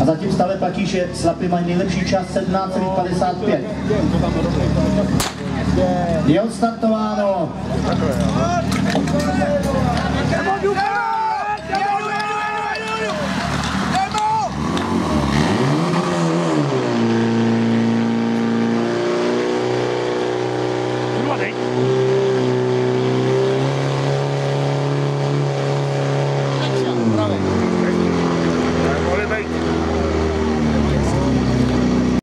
A zatím stále platí, že Slapy mají nejlepší čas 17,55. Je odstartováno.